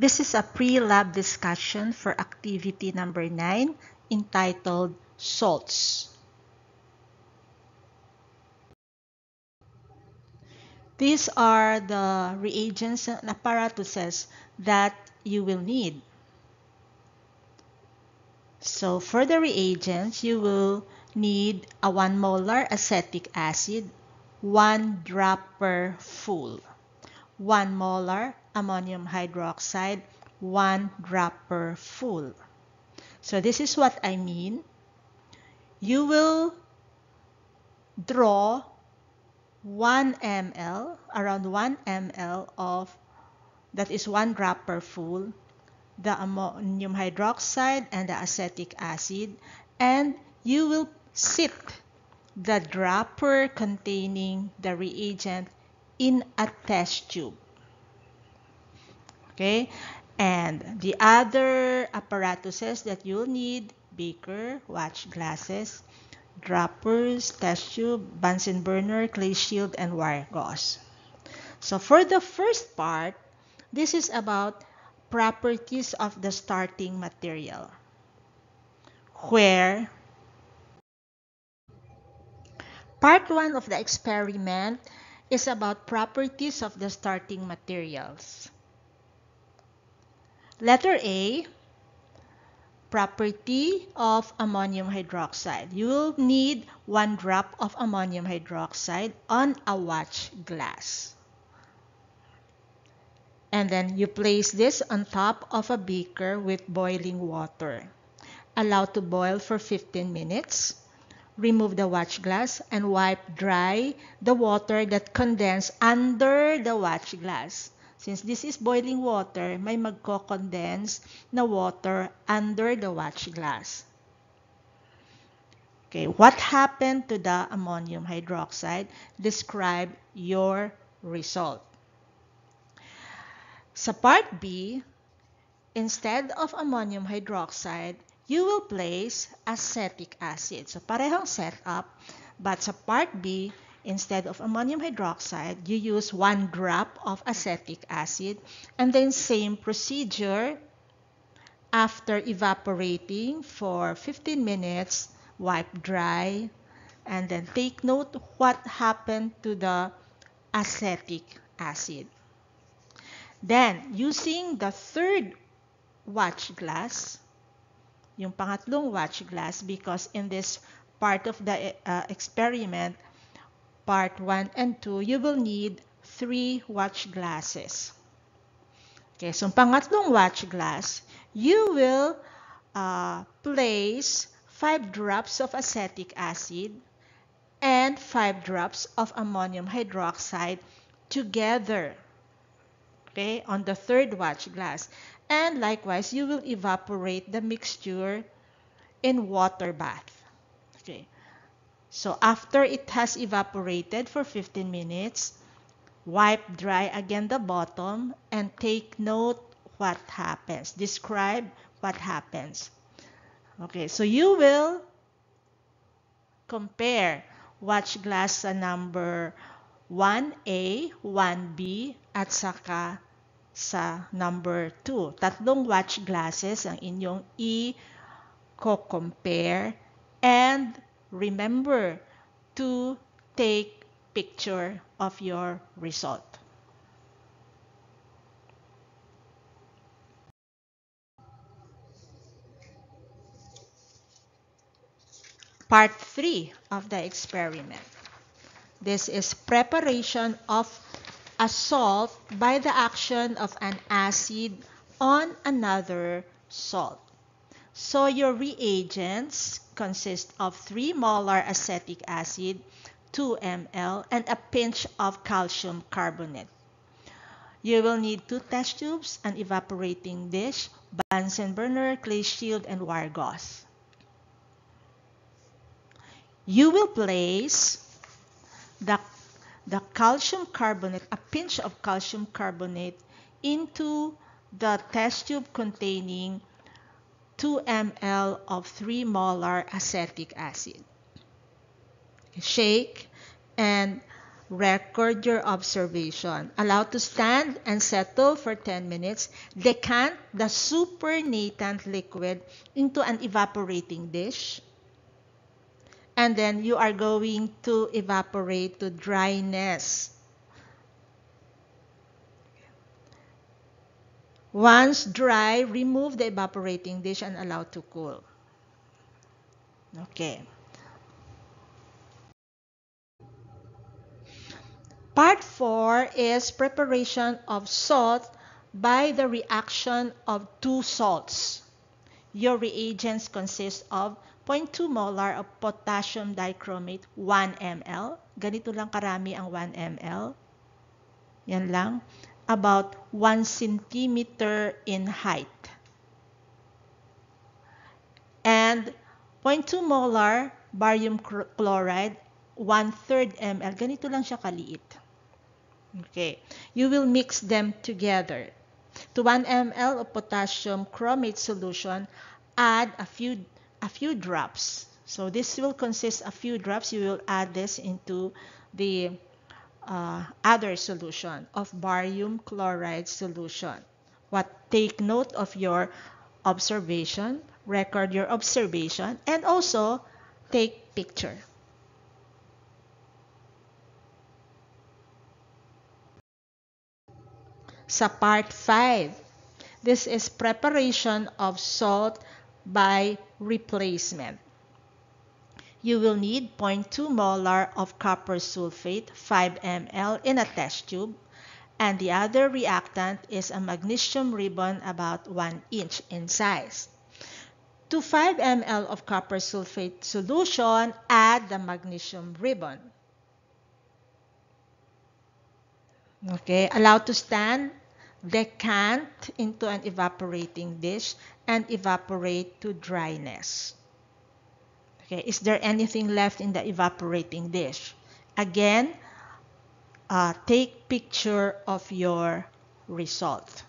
This is a pre-lab discussion for activity number 9 entitled Salts. These are the reagents and apparatuses that you will need. So for the reagents, you will need a 1 molar acetic acid, 1 dropper full, 1 molar ammonium hydroxide, 1 dropper full. So this is what I mean. You will draw 1 ml, around 1 ml of, that is 1 dropper full, the ammonium hydroxide and the acetic acid, and you will sit the dropper containing the reagent in a test tube. Okay, and the other apparatuses that you'll need, beaker, watch glasses, droppers, test tube, Bunsen burner, clay shield, and wire gauze. So for the first part, this is about properties of the starting material, where part 1 of the experiment is about properties of the starting materials. Letter A, property of ammonium hydroxide. You will need one drop of ammonium hydroxide on a watch glass. And then you place this on top of a beaker with boiling water. Allow to boil for 15 minutes. Remove the watch glass and wipe dry the water that condensed under the watch glass. Since this is boiling water, may magko-condense na water under the watch glass. Okay, what happened to the ammonium hydroxide? Describe your result. Sa part B, instead of ammonium hydroxide, you will place acetic acid. So parehong setup, but sa part B, Instead of ammonium hydroxide, you use one drop of acetic acid and then same procedure after evaporating for 15 minutes, wipe dry, and then take note what happened to the acetic acid. Then, using the third watch glass, yung pangatlong watch glass, because in this part of the uh, experiment, part 1 and 2, you will need 3 watch glasses. Okay, so pangatlong watch glass, you will uh, place 5 drops of acetic acid and 5 drops of ammonium hydroxide together okay, on the third watch glass. And likewise, you will evaporate the mixture in water bath. So after it has evaporated for 15 minutes, wipe dry again the bottom and take note what happens. Describe what happens. Okay, so you will compare watch glass sa number 1A, 1B, at saka sa number 2. Tatlong watch glasses ang inyong i-compare and remember to take picture of your result. Part 3 of the experiment. This is preparation of a salt by the action of an acid on another salt. So your reagents consist of 3 molar acetic acid, 2 ml, and a pinch of calcium carbonate. You will need two test tubes, an evaporating dish, Bunsen burner, clay shield, and wire gauze. You will place the, the calcium carbonate, a pinch of calcium carbonate, into the test tube containing 2 ml of 3 molar acetic acid. Shake and record your observation. Allow to stand and settle for 10 minutes. Decant the supernatant liquid into an evaporating dish. And then you are going to evaporate to dryness. Once dry, remove the evaporating dish and allow to cool. Okay. Part 4 is preparation of salt by the reaction of two salts. Your reagents consist of 0.2 molar of potassium dichromate, 1 ml. Ganito lang karami ang 1 ml. Yan lang. About 1 centimeter in height. And 0.2 molar barium chloride, 1 3 ml. Ganito lang siya kaliit. Okay. You will mix them together. To 1 ml of potassium chromate solution, add a few a few drops. So this will consist a few drops. You will add this into the uh, other solution of barium chloride solution. What take note of your observation, record your observation, and also take picture. Sa part 5, this is preparation of salt by replacement. You will need 0.2 molar of copper sulfate, 5 ml in a test tube, and the other reactant is a magnesium ribbon about 1 inch in size. To 5 ml of copper sulfate solution, add the magnesium ribbon. Okay, allow to stand decant into an evaporating dish and evaporate to dryness. Okay, is there anything left in the evaporating dish? Again, uh, take picture of your result.